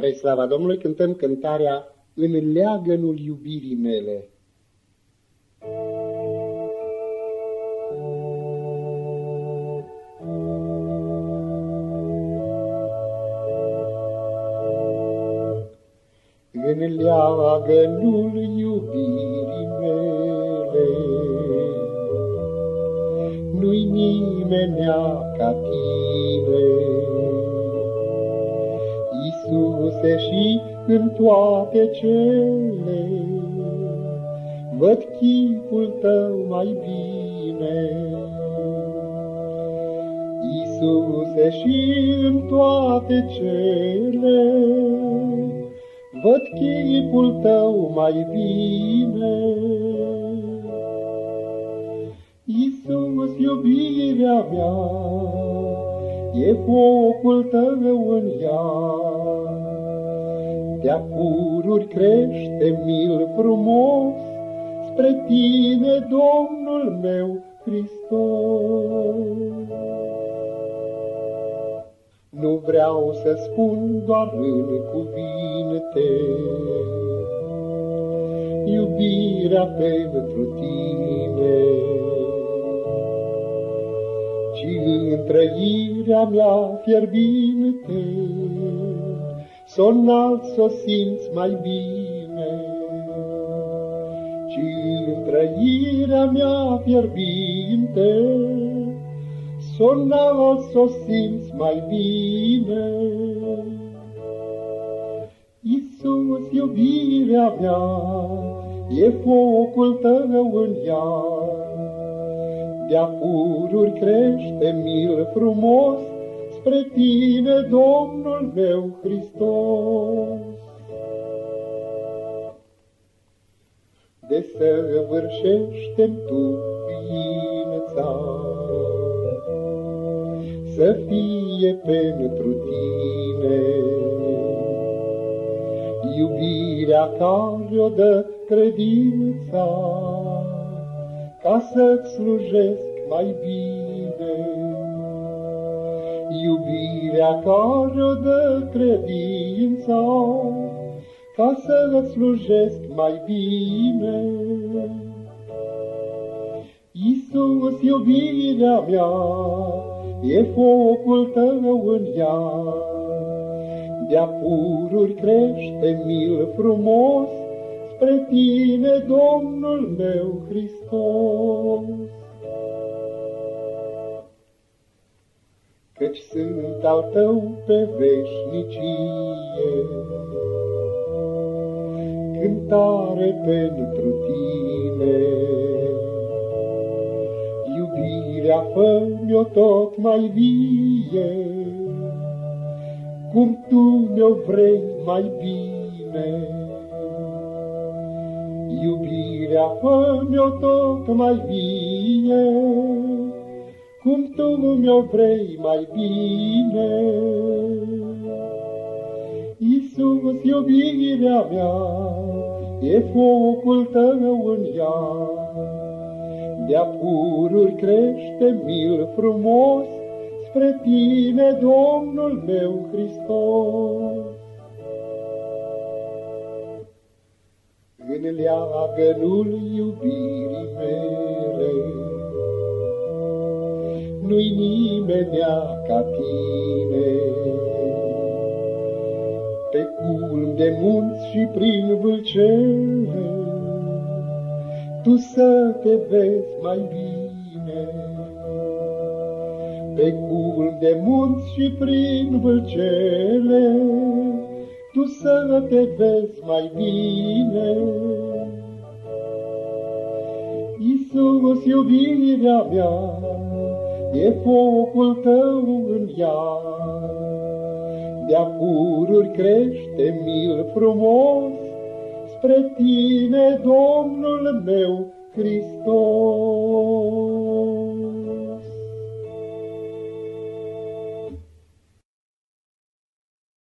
Spre slava Domnului cântăm cântarea În leagănul iubirii mele. În leagănul iubirii mele Nu-i nimenea ca tine în toate cele, Văd chipul tău mai bine. Iisuse, și în toate cele, Văd chipul tău mai bine. Iisus, iubirea mea, e focul tău în ea. De-a pururi crește mil frumos, spre tine, Domnul meu Hristos. Nu vreau să spun doar în cuvinte, iubirea pentru tine, în trăirea mea fierbinte, S-o înalt, s-o simți mai bine. Și în trăirea mea fierbinte, S-o înalt, s-o simți mai bine. Iisus, iubirea mea, e focul tău în ea, de-a pururi crește mil frumos, Spre tine, Domnul meu Hristos. De săvârșește tu ființa, Să fie pentru tine iubirea care o dă credința, ca să-ți slujesc mai bine. Iubirea care o dă credința, ca să-ți slujesc mai bine. Iisus, iubirea mea, e focul tău în ea, De-a pururi crește mil frumos, spre tine, Domnul meu Hristos. Căci sunt al tău pe veșnicie, cântare pentru tine. Iubirea fă-mi-o tot mai vie, cum tu mi-o vrei mai bine. Iubirea fă-mi-o tot mai bine, cum tu mi-o vrei mai bine. Iisus, iubirea mea, e focul tău în ea. De-a pururi crește mil frumos, spre tine, Domnul meu Hristos. în leagănul iubirii mele. Nu-i nimenea ca tine, pe culm de munți și prin vâlcele, tu să te vezi mai bine. Pe culm de munți și prin vâlcele, tu să te vezi mai bine. Iisus, iubirea mea, e focul tău în ea. De-a pururi crește mil frumos, spre tine, Domnul meu, Hristos.